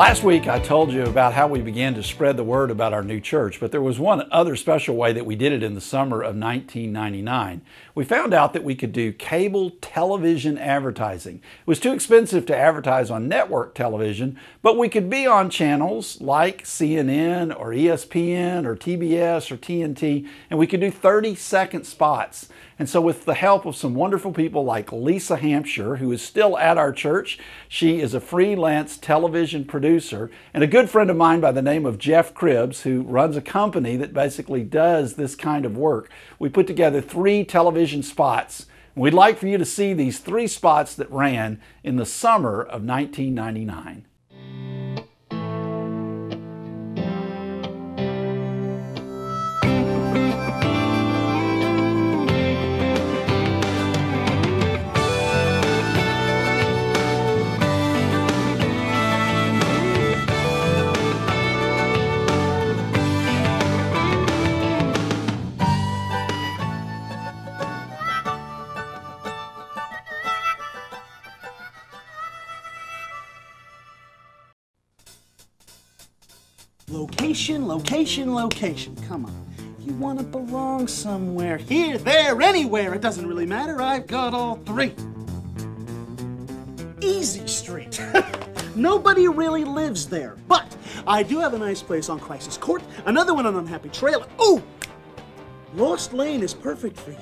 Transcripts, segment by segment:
Last week I told you about how we began to spread the word about our new church, but there was one other special way that we did it in the summer of 1999. We found out that we could do cable television advertising. It was too expensive to advertise on network television, but we could be on channels like CNN or ESPN or TBS or TNT, and we could do 30 second spots. And so, with the help of some wonderful people like Lisa Hampshire, who is still at our church, she is a freelance television producer, and a good friend of mine by the name of Jeff Cribbs, who runs a company that basically does this kind of work. We put together three television spots. We'd like for you to see these three spots that ran in the summer of 1999. Location, location, location. Come on. You want to belong somewhere. Here, there, anywhere. It doesn't really matter. I've got all three. Easy Street. Nobody really lives there. But I do have a nice place on Crisis Court, another one on Unhappy Trail. Ooh! Lost Lane is perfect for you.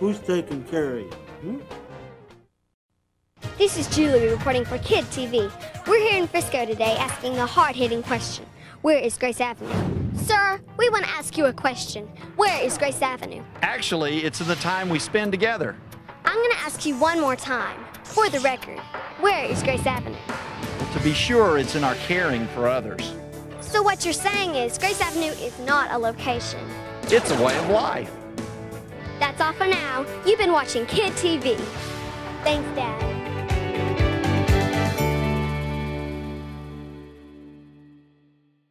Who's taking care of you? Hmm? This is Julie reporting for Kid TV. We're here in Frisco today asking a hard-hitting question. Where is Grace Avenue? Sir, we want to ask you a question. Where is Grace Avenue? Actually, it's in the time we spend together. I'm going to ask you one more time. For the record, where is Grace Avenue? To be sure, it's in our caring for others. So what you're saying is Grace Avenue is not a location. It's a way of life. That's all for now. You've been watching Kid TV. Thanks, Dad.